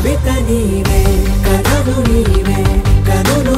ಕವಿತ ನೀವೇ ಕನವು ನೀವೇ ಕನಲು